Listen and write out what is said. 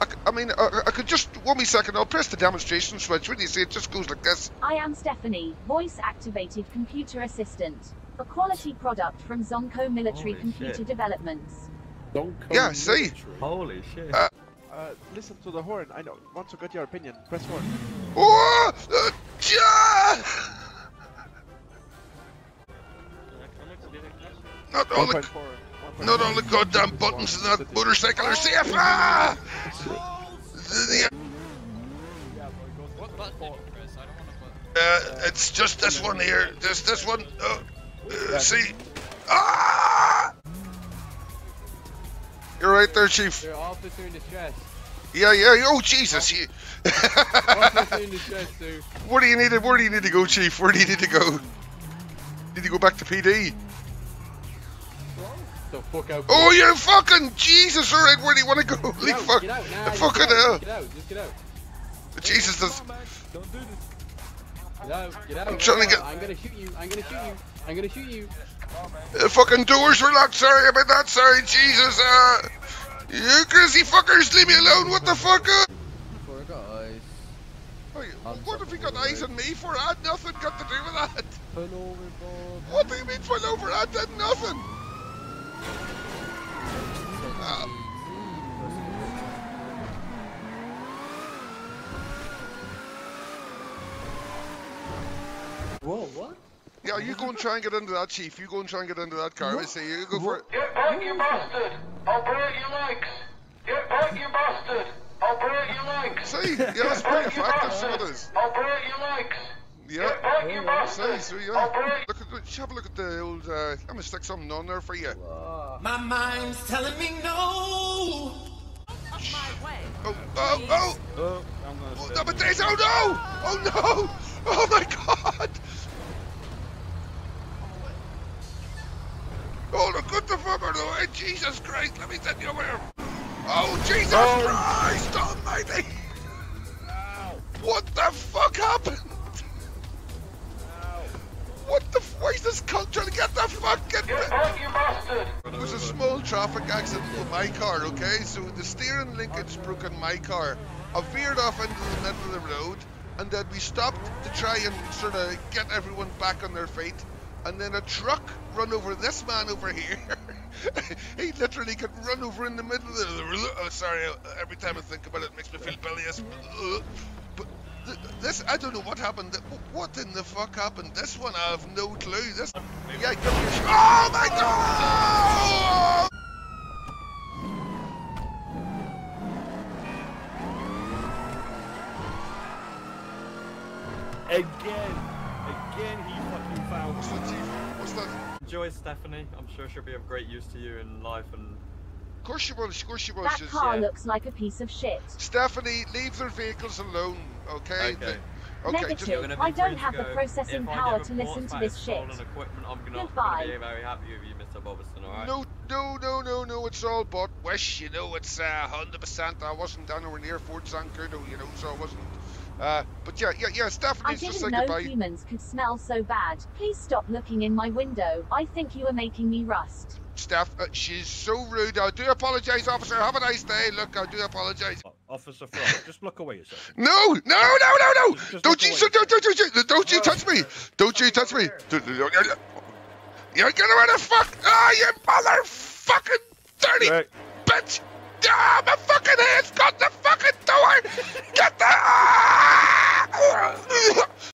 I, c- I mean, I, I could just one wee second. I'll press the demonstration switch. When you see it, just goes like this. I am Stephanie, voice activated computer assistant. A quality product from Zonko Military Holy Computer shit. Developments. Don't come Yeah, see? Holy shit. Uh, Uh, listen to the horn. I know, want to get your opinion. Press horn. Oh, uh, yeah! Not all the 1.4. Not all the goddamn buttons in that motorcycle are safe! Ah! The- What button did you press? I don't want to put. Uh, it's just this one here. This this one. Uh, uh, see. Ah! You're right there, Chief. They're officer in distress. Yeah, yeah. Oh Jesus! You... Officer in distress, where do you need to? Where do you need to go, Chief? Where do you need to go? Need to go back to PD? The fuck out. Oh, you fucking Jesus! All right, where do you want to go? Holy out, fuck! Get out, nah, fucking get out, hell! Get out, just get out. Jesus does. Don't do this. Get out, get out. I'm trying to get- I'm gonna shoot you. I'm gonna shoot you. I'm gonna shoot you. The fucking doors were locked. Sorry about that. Sorry, Jesus. Uh, you crazy fuckers, leave me alone. What the fuck? Uh, Four guys. you- what have you got eyes on me for? I had nothing got to do with that. Pull over, Bob. What do you mean pull over? I did nothing. Uh, Whoa, what? yeah, you go and try and get into that, chief. You go and try and get into that car. I say you go for it. Get back, you bastard! I'll break your legs! Get back, you bastard! I'll break your legs! See, yeah, it's pretty effective. So it is. I'll break your legs! Yeah. Get back, you See, so yeah. Look at, look, have a look at the old. Uh, let me stick something on there for you. My mind's telling me no. Oh, oh, oh! Oh, I'm gonna Oh, stay. no, but there's, oh no! Oh no! Oh my god! Oh, look what the fuck are doing! Jesus Christ, let me send you over here! Oh, Jesus oh. Christ oh, almighty! What the fuck happened? What the f- why is this cunt trying to get the fucking... Get back, you bastard! It was a small traffic accident with my car, okay? So the steering linkage broke on my car. I veered off into the middle of the road, and then we stopped to try and sort of get everyone back on their feet. And then a truck run over this man over here. he literally could run over in the middle of the road. Oh, sorry, uh, every time I think about it, it makes me feel bilious. But th- this, I don't know what happened. What in the fuck happened? This one, I have no clue. This, yeah, give me a sh- Oh my god! Again. Again, he fucking found What's that, Chief? What's that? Enjoy Stephanie. I'm sure she'll be of great use to you in life and Of course she was. Of course she was. That She's- car yeah. looks like a piece of shit. Stephanie, leave their vehicles alone, okay? Okay. The- okay, Negative. just You're gonna be I don't have the processing If power to listen to this shit. stolen Equipment, I'm gonna, Goodbye. I'm gonna be very happy with you, Mr. Bobertson, alright? no, no, no, no, no. It's all but wish, you know. It's uh, hundred percent. I wasn't anywhere near Fort Zancudo, you know, so I wasn't. Uh, but yeah, yeah, yeah. I Stephanie's just say didn't know goodbye. humans could smell so bad. Please stop looking in my window. I think you are making me rust. Steph, uh, she's so rude. I do apologise, officer. Have a nice day. Look, I do apologise. Officer Frog, just look away yourself. No, no, no, no, no! Just- just Don't you, away. don't, don't, don't, don't, don't you touch me! Don't you touch me! You're gonna run a fuck! Ah, you motherfucking dirty Right. bitch! Ah, my fucking head's door! Get the. Ah!